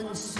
Unstoppable.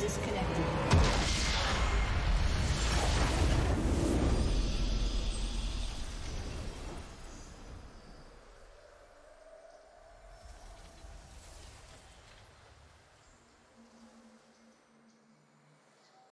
Disconnected.